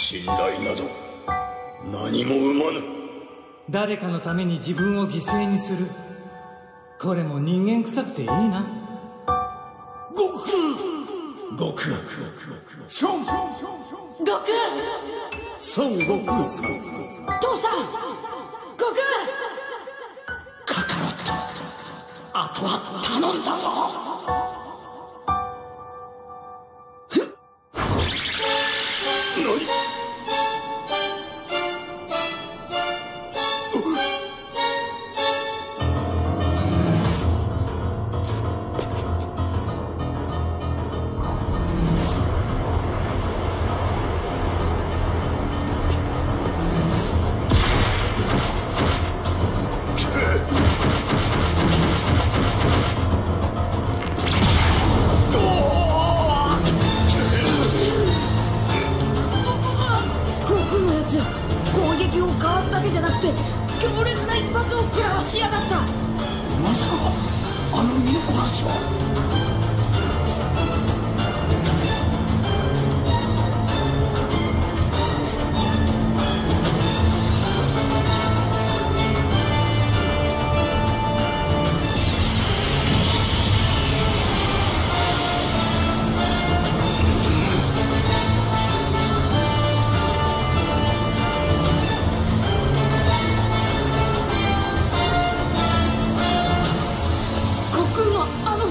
信頼など何も生まぬ。誰かのために自分を犠牲にする。これも人間臭くていいな。悟空。悟空。孫。悟空。孫悟空。父さん。悟空。カカロット。あとは頼んだぞ強烈な一発を食らわしやがった。まさかあの身のこなしは？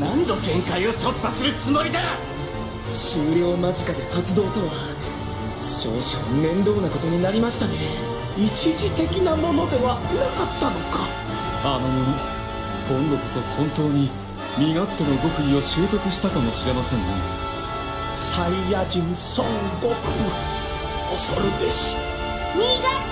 何度限界を突破するつもりだ？終了間近で発動とは少々面倒なことになりましたね。一時的なものではなかったのか。あの者今度こそ本当に身勝手の極意を習得したかもしれませんね。サイヤ人孫悟空恐るべし。身がってきた悟空来た